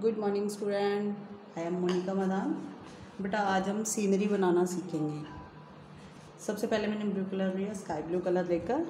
Good morning student I am Monika Madan बेटा आज हम सीनरी बनाना सीखेंगे सबसे पहले मैंने ब्लू कलर लिया स्काई ब्लू कलर लेकर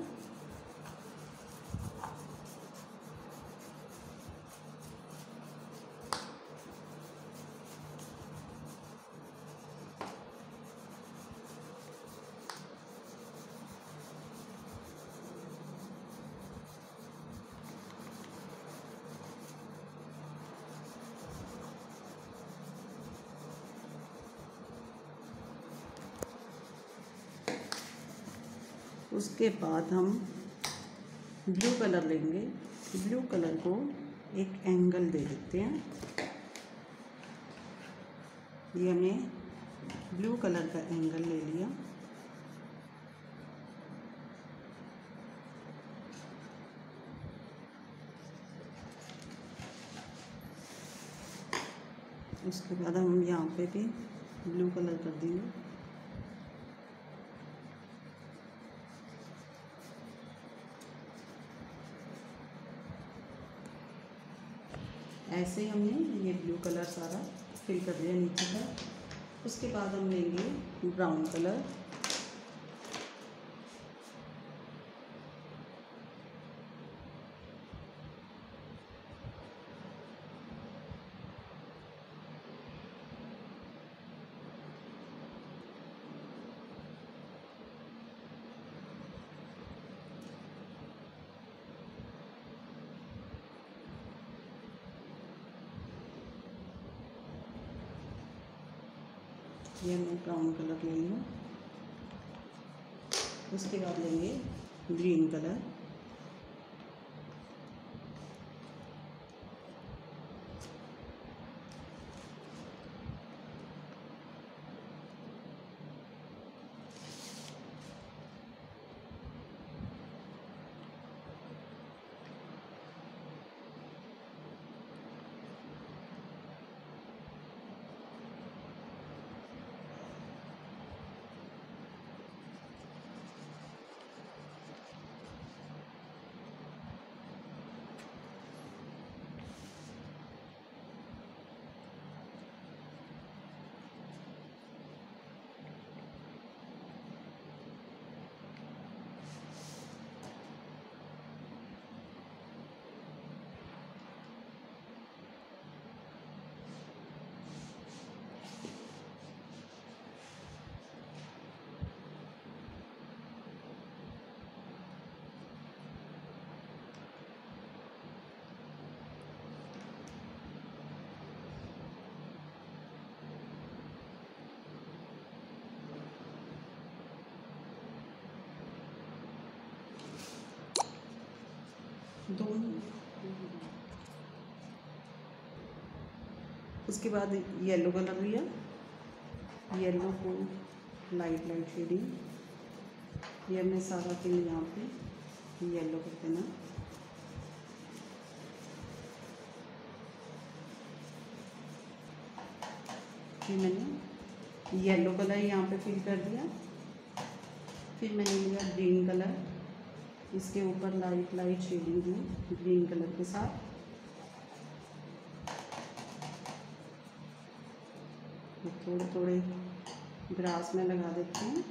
उसके बाद हम ब्लू कलर लेंगे। ब्लू कलर को एक एंगल दे देते हैं। ये हमने ब्लू कलर का एंगल ले लिया। उसके बाद हम यहाँ पे भी ब्लू कलर कर देंगे। ऐसे ही हमने ये ब्लू कलर सारा फिल कर दिया नीचे का। उसके बाद हम लेंगे ब्राउन कलर ये हमने ब्राउन कलर ले उसके बाद लेंगे ग्रीन कलर। दोनों। उसके बाद येलो कलर लिया। येलो को लाइट लाइट शेडिंग ये हमने सारा फिल यहाँ पे येलो कर देना। फिर मैंने येलो कलर यहाँ पे फिल कर दिया। फिर मैंने लिया ग्रीन कलर। इसके ऊपर लाइट लाइट शेडिंग दी ग्रीन कलर के साथ। थोड़े थोड़े ग्रास में लगा देती हैं।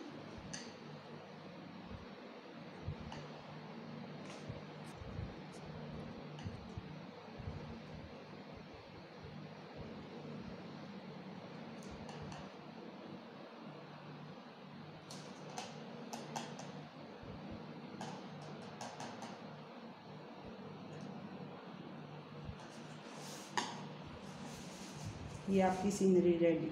ये आपकी सीनरी रेडी